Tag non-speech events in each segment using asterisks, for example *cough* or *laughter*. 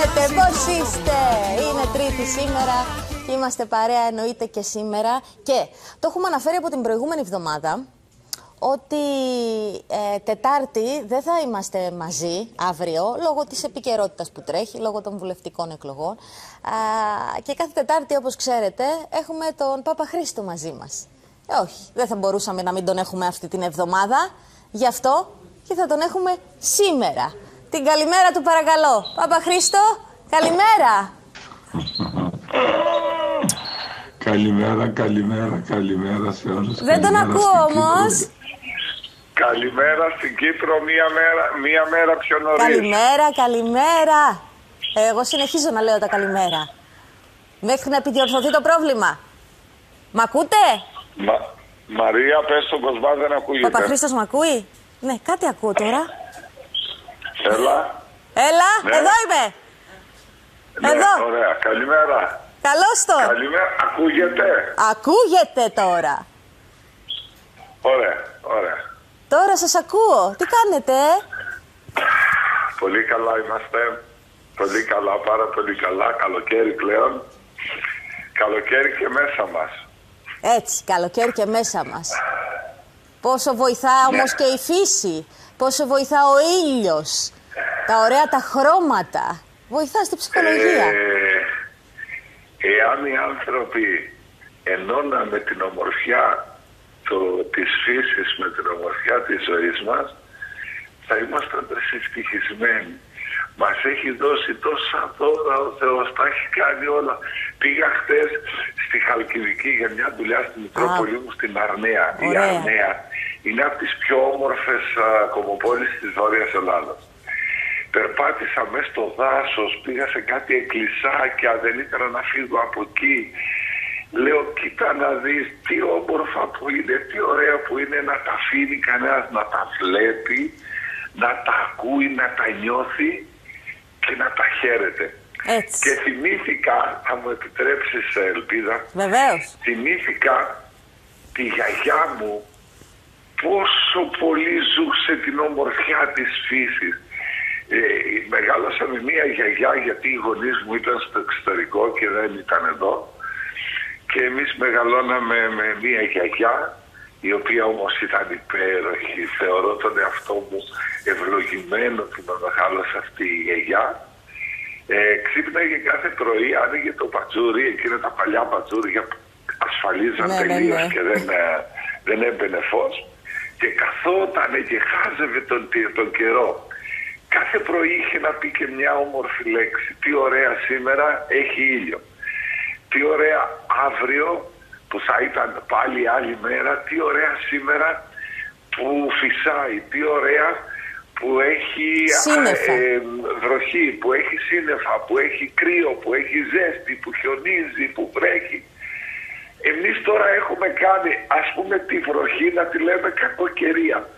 κάνετε, πώς είστε; Είναι τρίτη σήμερα και είμαστε παρέα εννοείται και σήμερα. Και το έχουμε αναφέρει από την προηγούμενη εβδομάδα ότι ε, Τετάρτη δεν θα είμαστε μαζί αύριο λόγω της επικαιρότητας που τρέχει, λόγω των βουλευτικών εκλογών. και κάθε Τετάρτη, όπως ξέρετε, έχουμε τον Πάπα Χρήστο μαζί μας. Ε, όχι, δεν θα μπορούσαμε να μην τον έχουμε αυτή την εβδομάδα. Γι' αυτό και θα τον έχουμε σήμερα. Την καλημέρα του παρακαλώ. Πάπα Χρήστο, καλημέρα. Καλημέρα, καλημέρα, καλημέρα σε όλους. Δεν τον ακούω όμως. Καλημέρα στην Κύπρο, μία μέρα, μία μέρα πιο νωρίς. Καλημέρα, καλημέρα. Εγώ συνεχίζω να λέω τα καλημέρα. Μέχρι να επιδιορθωθεί το πρόβλημα. Μ' ακούτε; Μα, Μαρία, πες στον Κοσμά, δεν ακούγεται. Παπαχρήστος μ' ακούει; Ναι, κάτι ακούω τώρα. Έλα. Έλα, Ναι. εδώ είμαι. Ναι, Εδώ. Ωραία, καλημέρα. Καλώς το. Καλημέρα, ακούγεται; Ακούγεται τώρα. Ωραία, ωραία. Τώρα σας ακούω. Τι κάνετε, ε; Πολύ καλά είμαστε. Πολύ καλά, πάρα πολύ καλά. Καλοκαίρι πλέον. Καλοκαίρι και μέσα μας. Έτσι, καλοκαίρι και μέσα μας. Πόσο βοηθά όμως και η φύση. Πόσο βοηθά ο ήλιος. Τα ωραία τα χρώματα. Βοηθάς στη ψυχολογία. Ε, εάν οι άνθρωποι ενώναμε την ομορφιά το, της φύσης με την ομορφιά της ζωής μας, θα ήμασταν ευτυχισμένοι. Μας έχει δώσει τόσα δώρα ο Θεός, τα έχει κάνει όλα. Πήγα χτες στη Χαλκιδική για μια δουλειά στη Μητρόπολη μου στην Αρνέα. Η Ωραία. Αρνέα είναι από τις πιο όμορφες α, κομμοπόλεις της Βόρειας Ελλάδας. Περπάτησα μέσα στο δάσος, πήγα σε κάτι εκκλησάκια, δεν ήθελα να φύγω από εκεί. Λέω, κοίτα να δεις τι όμορφα που είναι, τι ωραία που είναι να τα αφήνει κανένας να τα βλέπει, να τα ακούει, να τα νιώθει και να τα χαίρεται. Έτσι. Και θυμήθηκα, θα μου επιτρέψεις ελπίδα, Βεβαίως. θυμήθηκα τη γιαγιά μου πόσο πολύ ζούσε την ομορφιά της φύσης. Ε, μεγάλωσα με μία γιαγιά γιατί οι γονείς μου ήταν στο εξωτερικό και δεν ήταν εδώ και εμείς μεγαλώναμε με μία γιαγιά η οποία όμως ήταν υπέροχη. Θεωρώ τον εαυτό μου ευλογημένο που με μεγάλωσε αυτή η γιαγιά. Ε, ξύπναγε κάθε πρωί, άνοιγε το πατζούρι, εκείνα τα παλιά πατζούρια που ασφαλίζαν Ναι, ναι, τελείως ναι. και δεν, ε, δεν έμπαινε φως και καθότανε και χάζευε τον, τον καιρό. Κάθε πρωί είχε να πει και μια όμορφη λέξη. Τι ωραία σήμερα έχει ήλιο. Τι ωραία αύριο που θα ήταν πάλι άλλη μέρα. Τι ωραία σήμερα που φυσάει. Τι ωραία που έχει Σύννεφα. ε, βροχή, που έχει σύννεφα, που έχει κρύο, που έχει ζέστη, που χιονίζει, που βρέχει. Εμείς τώρα έχουμε κάνει ας πούμε τη βροχή να τη λέμε κακοκαιρία.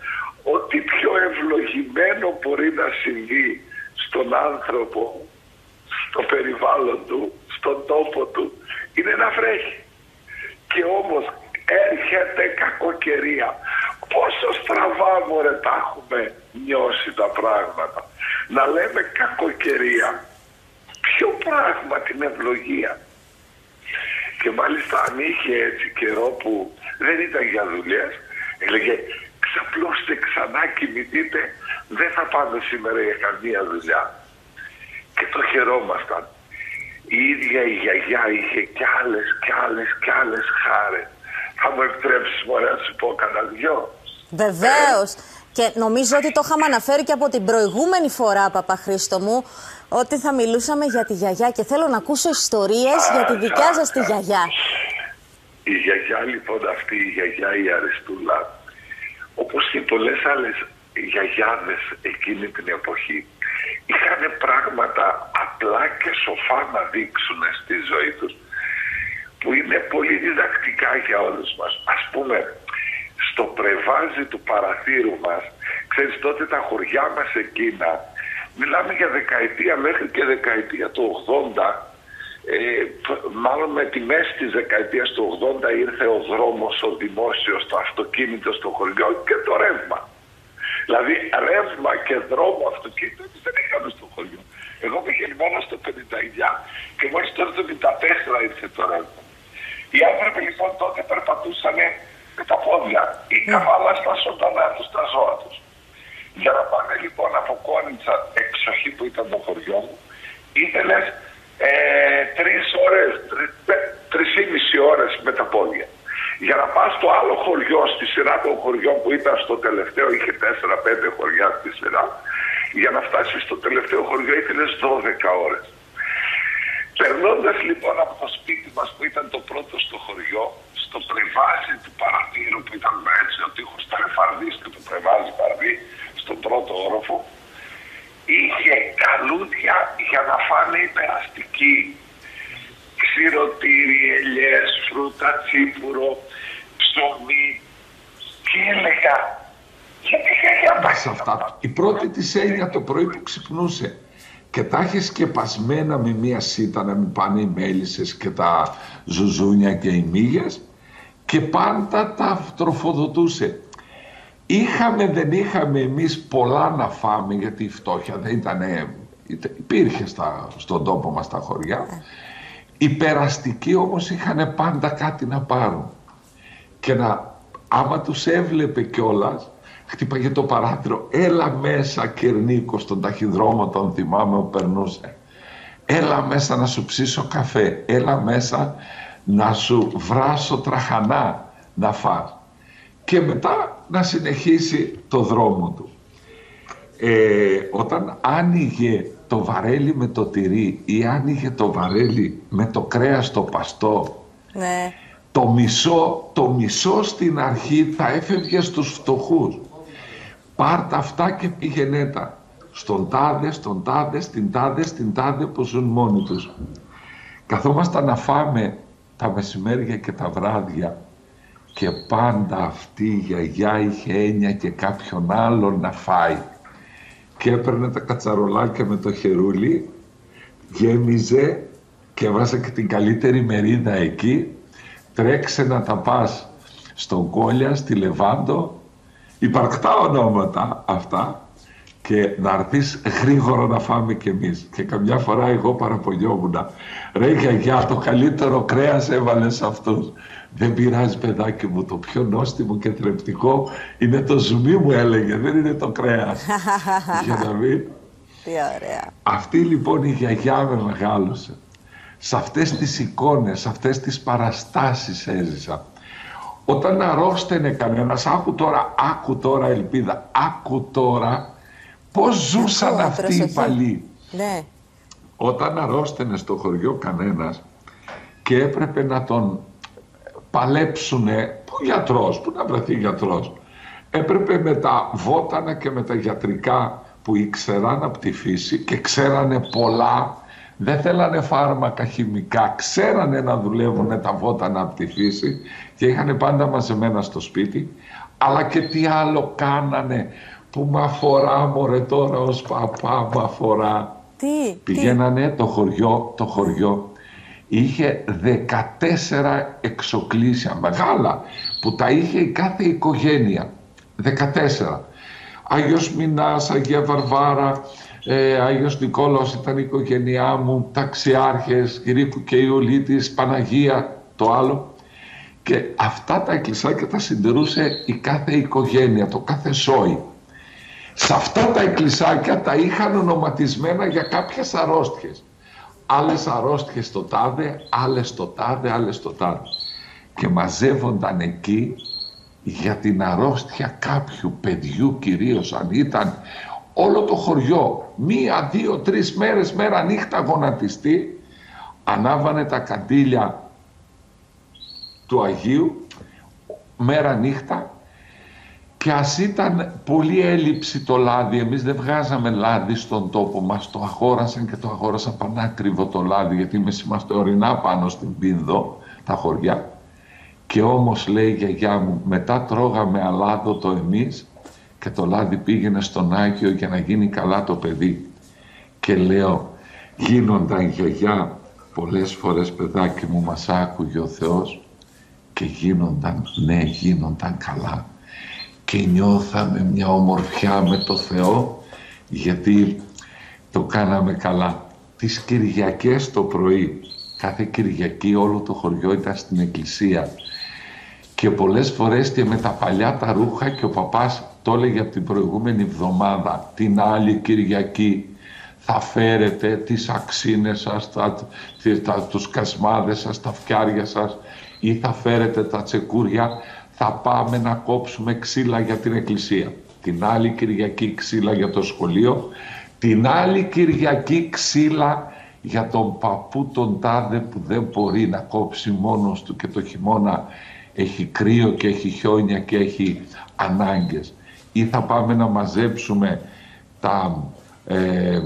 Ό,τι πιο ευλογημένο μπορεί να συμβεί στον άνθρωπο, στο περιβάλλον του, στον τόπο του, είναι να βρέχει. Και όμως έρχεται κακοκαιρία. Πόσο στραβά μωρέ τα έχουμε νιώσει τα πράγματα. Να λέμε κακοκαιρία. Ποιο πράγμα την ευλογία. Και μάλιστα αν είχε έτσι καιρό που δεν ήταν για δουλειές, έλεγε ξαπλώστε ξανά κοιμηθείτε, δεν θα πάμε σήμερα για καμία δουλειά. Και το χαιρόμασταν. Η ίδια η γιαγιά είχε κι άλλες κι άλλες κι άλλες χάρες. Θα μου επιτρέψεις μωρέ να σου πω κανένα δυο; Βεβαίως. Και νομίζω ότι το είχαμε αναφέρει και από την προηγούμενη φορά, Παπαχρήστο μου, ότι θα μιλούσαμε για τη γιαγιά και θέλω να ακούσω ιστορίες για τη δικιά σας τη γιαγιά. Η γιαγιά λοιπόν αυτή, η γιαγιά η Αριστούλα, όπως και πολλές άλλες γιαγιάδες εκείνη την εποχή, είχαν πράγματα απλά και σοφά να δείξουν στη ζωή τους, που είναι πολύ διδακτικά για όλους μας. Ας πούμε, στο πρεβάζι του παραθύρου μας, ξέρεις τότε τα χωριά μας εκείνα, μιλάμε για δεκαετία μέχρι και δεκαετία του 80, ε, π- μάλλον με τη μέση της δεκαετίας του 80 ήρθε ο δρόμος, ο δημόσιος, το αυτοκίνητο στο χωριό και το ρεύμα. Δηλαδή ρεύμα και δρόμο αυτοκίνητο εμείς δεν είχαμε στο χωριό. Εγώ πήγα μόνο στο 59 και μόλις το 74 ήρθε το ρεύμα. Οι άνθρωποι λοιπόν τότε περπατούσαν με τα πόδια. Η mm. καβάλα στα ζωντανά τους, στα ζώα τους. Για να πάνε λοιπόν από Κόνιτσα, εξοχή που ήταν το χωριό μου, ήθελες ε, τρεις ώρες, τρεις ή μισή ώρες με τα πόδια. Για να πας στο άλλο χωριό, στη σειρά των χωριών που ήταν στο τελευταίο, είχε 4-5 χωριά στη σειρά, για να φτάσεις στο τελευταίο χωριό ήθελες 12 ώρες. Περνώντας λοιπόν από το σπίτι μας που ήταν το πρώτο στο χωριό, στο πρεβάζι του παραθύρου που ήταν έτσι, ο τείχο και το πρεβάζι παραδί, στον πρώτο όροφο, είχε καλούδια για να φάνε υπεραστική. Ξηρωτήρι, ελιές, φρούτα, τσίπουρο, ψωμί. Και έλεγα, γιατί για αυτά. Η πρώτη της έννοια το πρωί που ξυπνούσε και τα είχε σκεπασμένα με μία σίτα να μην πάνε οι μέλισσες και τα ζουζούνια και οι μύγες και πάντα τα τροφοδοτούσε. Είχαμε, δεν είχαμε εμείς πολλά να φάμε γιατί η φτώχεια δεν ήταν, υπήρχε στα, στον τόπο μας τα χωριά. Οι περαστικοί όμως είχαν πάντα κάτι να πάρουν. Και να, άμα τους έβλεπε κιόλας, χτύπαγε το παράθυρο, έλα μέσα Κερνίκο στον ταχυδρόμο τον θυμάμαι που περνούσε. Έλα μέσα να σου ψήσω καφέ, έλα μέσα να σου βράσω τραχανά να φας και μετά να συνεχίσει το δρόμο του. Ε, όταν άνοιγε το βαρέλι με το τυρί ή άνοιγε το βαρέλι με το κρέας το παστό ναι. το, μισό, το μισό στην αρχή θα έφευγε στους φτωχούς. Πάρτα αυτά και πήγαινε τα. Στον τάδε, στον τάδε, στην τάδε, στην τάδε που ζουν μόνοι τους. Καθόμασταν να φάμε τα μεσημέρια και τα βράδια και πάντα αυτή η γιαγιά είχε έννοια και κάποιον άλλον να φάει. Και έπαιρνε τα κατσαρολάκια με το χερούλι γέμιζε και έβαζε και την καλύτερη μερίδα εκεί. Τρέξε να τα πας στον Κόλια, στη Λεβάντο υπαρκτά ονόματα αυτά και να έρθεις γρήγορα να φάμε κι εμείς. Και καμιά φορά εγώ παραπονιόμουν. Ρε γιαγιά, το καλύτερο κρέας έβαλες σε αυτούς. Δεν πειράζει παιδάκι μου, το πιο νόστιμο και θρεπτικό είναι το ζουμί μου έλεγε, δεν είναι το κρέας. *laughs* Για να μην. Τι ωραία. Αυτή λοιπόν η γιαγιά με μεγάλωσε. Σε αυτές τις εικόνες, σε αυτές τις παραστάσεις έζησα. Όταν αρρώστενε κανένας, άκου τώρα, άκου τώρα ελπίδα, άκου τώρα πώς ζούσαν αυτοί οι παλιοί. Ναι. Όταν αρρώστενε στο χωριό κανένας και έπρεπε να τον παλέψουνε, που γιατρός, που να βρεθεί γιατρός. Έπρεπε με τα βότανα και με τα γιατρικά που ήξεραν από τη φύση και ξέρανε πολλά, δεν θέλανε φάρμακα χημικά, ξέρανε να δουλεύουν τα βότανα από τη φύση και είχαν πάντα μαζεμένα στο σπίτι, αλλά και τι άλλο κάνανε που μ' αφορά μωρέ τώρα ως παπά μ' αφορά. Τι, Πηγαίνανε το χωριό, το χωριό είχε 14 εξοκλήσια μεγάλα που τα είχε η κάθε οικογένεια. 14. Άγιος Μινάς, Αγία Βαρβάρα, ε, Άγιος Νικόλαος ήταν η οικογένειά μου, ταξιάρχες, Κυρίκου και Ιωλίτης, Παναγία, το άλλο. Και αυτά τα εκκλησάκια τα συντηρούσε η κάθε οικογένεια, το κάθε σόι. Σε αυτά τα εκκλησάκια τα είχαν ονοματισμένα για κάποιες αρρώστιες άλλες αρρώστιες στο τάδε, άλλες στο τάδε, άλλες στο τάδε. Και μαζεύονταν εκεί για την αρρώστια κάποιου παιδιού κυρίως αν ήταν όλο το χωριό μία, δύο, τρεις μέρες μέρα νύχτα γονατιστή ανάβανε τα καντήλια του Αγίου μέρα νύχτα και ας ήταν πολύ έλλειψη το λάδι, εμείς δεν βγάζαμε λάδι στον τόπο μας, το αγόρασαν και το αγόρασαν πανάκριβο το λάδι, γιατί εμείς είμαστε ορεινά πάνω στην Πίνδο, τα χωριά. Και όμως λέει η γιαγιά μου, μετά τρώγαμε αλάδο το εμείς και το λάδι πήγαινε στον Άγιο για να γίνει καλά το παιδί. Και λέω, γίνονταν γιαγιά πολλές φορές παιδάκι μου μας άκουγε ο Θεός και γίνονταν, ναι γίνονταν καλά και νιώθαμε μια ομορφιά με το Θεό γιατί το κάναμε καλά. Τις Κυριακές το πρωί, κάθε Κυριακή όλο το χωριό ήταν στην εκκλησία και πολλές φορές και με τα παλιά τα ρούχα και ο παπάς το έλεγε από την προηγούμενη εβδομάδα την άλλη Κυριακή θα φέρετε τις αξίνες σας, τα, τα, τους κασμάδες σας, τα φτιάρια σας ή θα φέρετε τα τσεκούρια, θα πάμε να κόψουμε ξύλα για την εκκλησία. Την άλλη Κυριακή ξύλα για το σχολείο, την άλλη Κυριακή ξύλα για τον παππού τον τάδε που δεν μπορεί να κόψει μόνος του και το χειμώνα έχει κρύο και έχει χιόνια και έχει ανάγκες. Ή θα πάμε να μαζέψουμε τα, ε,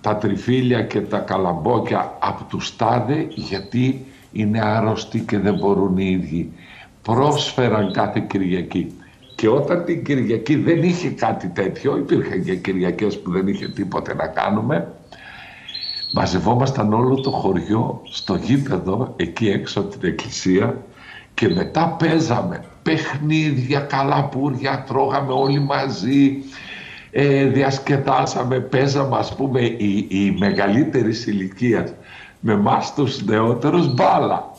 τα τριφύλια και τα καλαμπόκια από τους τάδε γιατί είναι άρρωστοι και δεν μπορούν οι ίδιοι. Πρόσφεραν κάθε Κυριακή. Και όταν την Κυριακή δεν είχε κάτι τέτοιο, υπήρχαν και Κυριακές που δεν είχε τίποτε να κάνουμε, μαζευόμασταν όλο το χωριό στο γήπεδο εκεί έξω από την εκκλησία και μετά παίζαμε παιχνίδια, καλαπούρια, τρώγαμε όλοι μαζί, ε, διασκεδάσαμε, παίζαμε ας πούμε οι, οι μεγαλύτερη ηλικίας με εμάς τους νεότερους μπάλα.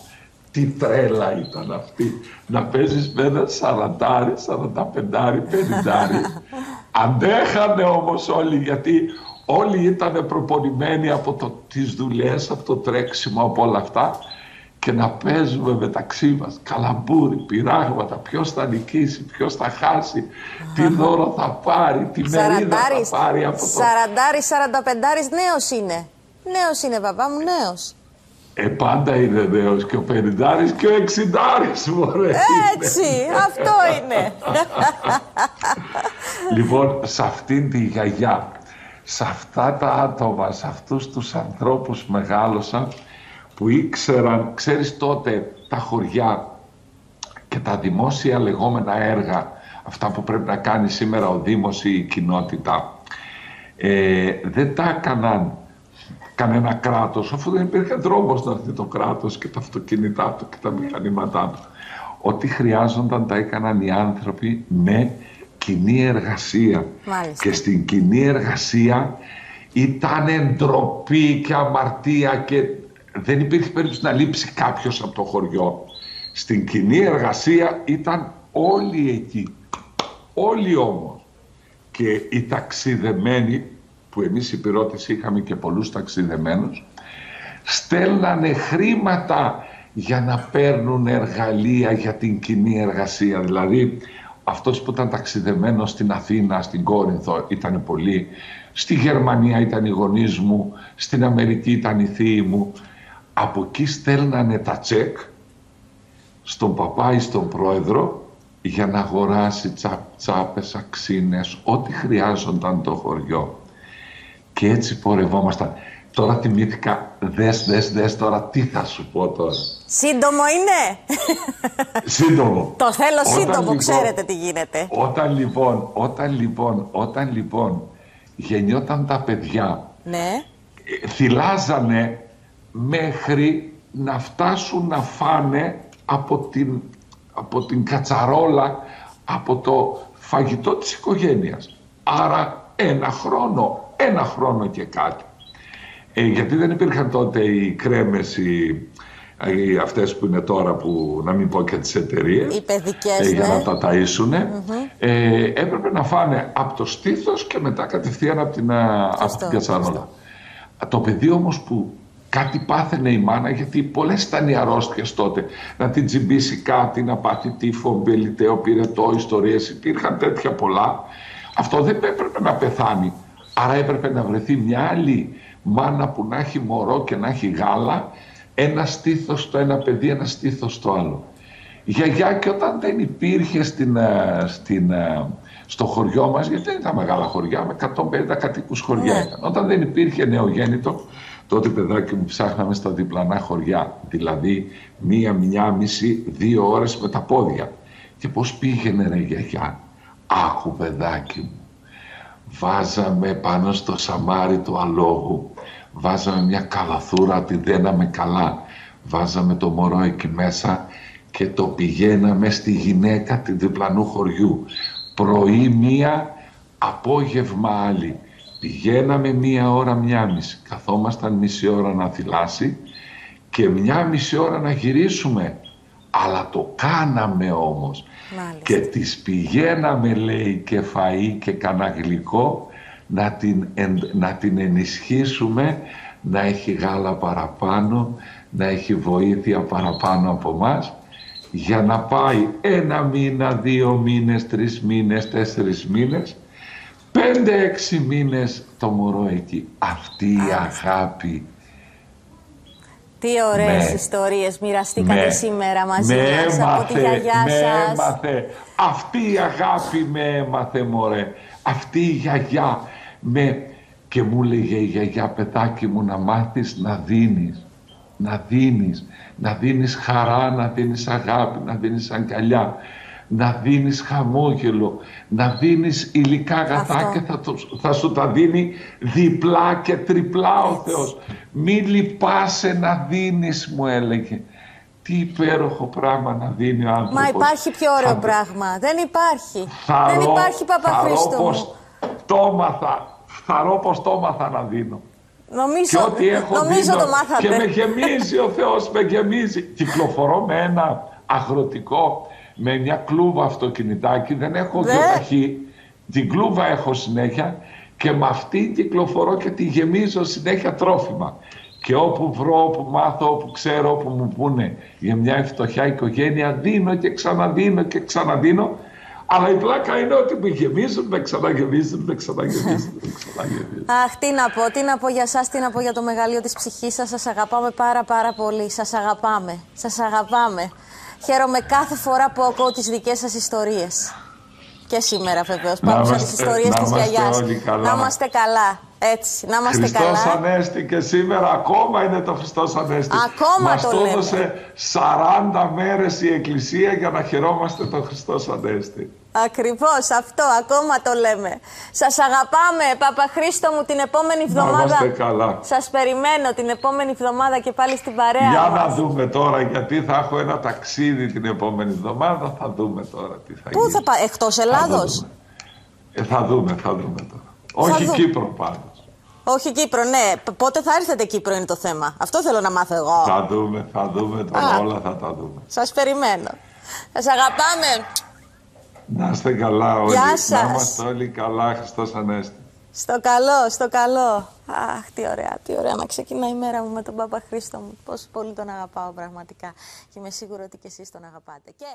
Τι τρέλα ήταν αυτή. Να παίζεις με ένα σαραντάρι, σαρανταπεντάρι, πενιντάρι. *laughs* Αντέχανε όμως όλοι γιατί όλοι ήταν προπονημένοι από το, τις δουλειές, από το τρέξιμο, από όλα αυτά και να παίζουμε μεταξύ μας καλαμπούρι, πειράγματα, ποιος θα νικήσει, ποιος θα χάσει, τι δώρο θα πάρει, τι μερίδα θα πάρει από το... Σαραντάρι, σαρανταπεντάρις νέος είναι. Νέος είναι παπά μου, νέος. Ε, πάντα είναι νέος και ο πενιντάρης και ο εξιντάρης, μωρέ. Έτσι, αυτό είναι. *laughs* λοιπόν, σε αυτήν τη γιαγιά, σε αυτά τα άτομα, σε αυτούς τους ανθρώπους μεγάλωσαν, που ήξεραν, ξέρεις τότε, τα χωριά και τα δημόσια λεγόμενα έργα, αυτά που πρέπει να κάνει σήμερα ο Δήμος ή η κοινότητα, ε, δεν τα έκαναν κανένα κράτος, αφού δεν υπήρχε δρόμος να έρθει το κράτος και τα αυτοκίνητά του και τα μηχανήματά του. Ό,τι χρειάζονταν τα έκαναν οι άνθρωποι με κοινή εργασία. Και στην κοινή εργασία ήταν ντροπή και αμαρτία και δεν υπήρχε περίπτωση να λείψει κάποιος από το χωριό. Στην κοινή εργασία ήταν όλοι εκεί. Όλοι όμως. Και οι ταξιδεμένοι, που εμείς οι πυρώτες είχαμε και πολλούς ταξιδεμένους, στέλνανε χρήματα για να παίρνουν εργαλεία για την κοινή εργασία. Δηλαδή, αυτός που ήταν ταξιδεμένος στην Αθήνα, στην Κόρινθο, ήταν πολύ. Στη Γερμανία ήταν οι γονείς μου, στην Αμερική ήταν οι θείοι μου από εκεί στέλνανε τα τσεκ στον παπά ή στον πρόεδρο για να αγοράσει τσά, τσάπες, αξίνες, ό,τι χρειάζονταν το χωριό. Και έτσι πορευόμασταν. Τώρα θυμήθηκα, δες, δες, δες τώρα, τι θα σου πω τώρα. Σύντομο είναι; Σύντομο. το θέλω σύντομο, λοιπόν, ξέρετε τι γίνεται. Όταν λοιπόν, όταν λοιπόν, όταν λοιπόν γεννιόταν τα παιδιά, ναι. Ε, θυλάζανε μέχρι να φτάσουν να φάνε από την, από την κατσαρόλα, από το φαγητό της οικογένειας. Άρα ένα χρόνο, ένα χρόνο και κάτι. Ε, γιατί δεν υπήρχαν τότε οι κρέμες, οι, οι αυτές που είναι τώρα που να μην πω και τις εταιρείες. Οι παιδικές, ε, Για ναι. να τα ταΐσουν. ε, έπρεπε να φάνε από το στήθος και μετά κατευθείαν από την, από την κατσαρόλα. Το παιδί όμως που Κάτι πάθαινε η μάνα γιατί πολλές ήταν οι αρρώστιε τότε. Να την τσιμπήσει κάτι, να πάθει τύφο, μπελιτέο, πυρετό, ιστορίες. Υπήρχαν τέτοια πολλά. Αυτό δεν έπρεπε να πεθάνει. Άρα έπρεπε να βρεθεί μια άλλη μάνα που να έχει μωρό και να έχει γάλα, ένα στήθος στο ένα παιδί, ένα στήθος στο άλλο. Η γιαγιά και όταν δεν υπήρχε στην, ε, στην, ε, στο χωριό μας, γιατί δεν ήταν μεγάλα χωριά, με 150 κατοίκους χωριά ναι. ήταν. Όταν δεν υπήρχε νεογέννητο, Τότε παιδάκι μου ψάχναμε στα διπλανά χωριά, δηλαδή μία, μία, μισή, δύο ώρες με τα πόδια. Και πώς πήγαινε ρε γιαγιά, άκου παιδάκι μου. Βάζαμε πάνω στο σαμάρι του αλόγου, βάζαμε μια καλαθούρα, τη δέναμε καλά. Βάζαμε το μωρό εκεί μέσα και το πηγαίναμε στη γυναίκα του διπλανού χωριού. Πρωί μία, απόγευμα άλλη Πηγαίναμε μία ώρα, μία μισή. Καθόμασταν μισή ώρα να θυλάσει και μία μισή ώρα να γυρίσουμε. Αλλά το κάναμε όμως. Και τις πηγαίναμε, λέει, και φαΐ και κανένα γλυκό να την, να την ενισχύσουμε, να έχει γάλα παραπάνω, να έχει βοήθεια παραπάνω από μας για να πάει ένα μήνα, δύο μήνες, τρεις μήνες, τέσσερις μήνες, πέντε-έξι μήνες το μωρό εκεί. Αυτή η αγάπη. Τι ωραίες με, ιστορίες μοιραστήκατε σήμερα μαζί με μας έμαθε, από τη γιαγιά με σας. έμαθε. Αυτή η αγάπη με έμαθε μωρέ. Αυτή η γιαγιά με... Και μου λέγε η γιαγιά παιδάκι μου να μάθεις να δίνεις. Να δίνεις να δίνεις χαρά, να δίνεις αγάπη, να δίνεις αγκαλιά, να δίνεις χαμόγελο, να δίνεις υλικά αγαθά και θα, θα σου τα δίνει διπλά και τριπλά ο Θεός. Μη λυπάσαι να δίνεις μου έλεγε. Τι υπέροχο πράγμα να δίνει ο άνθρωπος. Μα υπάρχει πιο ωραίο πράγμα. Δεν υπάρχει. Δεν υπάρχει Παπαχρήστο μου. Το μάθα. Θαρώ πως το μάθα να δίνω. Νομίζω, και ό,τι έχω νομίζω δίνω, το μάθατε. Και με γεμίζει ο Θεός, με γεμίζει. Κυκλοφορώ με ένα αγροτικό, με μια κλούβα αυτοκινητάκι, δεν έχω ναι. ταχύ. Την κλούβα έχω συνέχεια και με αυτή κυκλοφορώ και τη γεμίζω συνέχεια τρόφιμα. Και όπου βρω, όπου μάθω, όπου ξέρω, όπου μου πούνε για μια φτωχιά οικογένεια, δίνω και ξαναδίνω και ξαναδίνω αλλά η πλάκα είναι ότι με γεμίζουν, με ξαναγεμίζουν, με ξαναγεμίζουν, με ξαναγεμίζουν. *laughs* Αχ, τι να πω, τι να πω για σας, τι να πω για το μεγαλείο της ψυχής σας. Σας αγαπάμε πάρα πάρα πολύ. Σας αγαπάμε. Σας αγαπάμε. Χαίρομαι κάθε φορά που ακούω τις δικές σας ιστορίες. Και σήμερα βεβαίως. Πάνω από τις ιστορίες της γιαγιάς. Να είμαστε καλά. Έτσι, να είμαστε Χριστός καλά. Χριστός Ανέστη και σήμερα ακόμα είναι το Χριστός Ανέστη. Ακόμα Μας το, το έδωσε 40 μέρες η Εκκλησία για να χαιρόμαστε τον Χριστός Ανέστη. Ακριβώς αυτό, ακόμα το λέμε. Σας αγαπάμε, Παπαχρήστο μου, την επόμενη εβδομάδα. Να καλά. Σας περιμένω την επόμενη εβδομάδα και πάλι στην παρέα Για μας. να δούμε τώρα, γιατί θα έχω ένα ταξίδι την επόμενη εβδομάδα. Θα δούμε τώρα τι θα Πού γίνει. θα πάει, εκτός Ελλάδος; Θα δούμε. Ε, θα δούμε, θα δούμε τώρα. Όχι δω... Κύπρο πάντως. Όχι Κύπρο, ναι. Πότε θα έρθετε Κύπρο είναι το θέμα. Αυτό θέλω να μάθω εγώ. Θα δούμε, θα δούμε τώρα, όλα θα τα δούμε. Σας περιμένω. Σας αγαπάμε. Να είστε καλά όλοι. Γεια σας. Να είμαστε όλοι καλά, Χριστός Ανέστη. Στο καλό, στο καλό. Αχ, τι ωραία, τι ωραία να ξεκινάει η μέρα μου με τον Παπα Χρήστο μου. Πόσο πολύ τον αγαπάω πραγματικά. Και είμαι σίγουρη ότι και εσείς τον αγαπάτε. Και...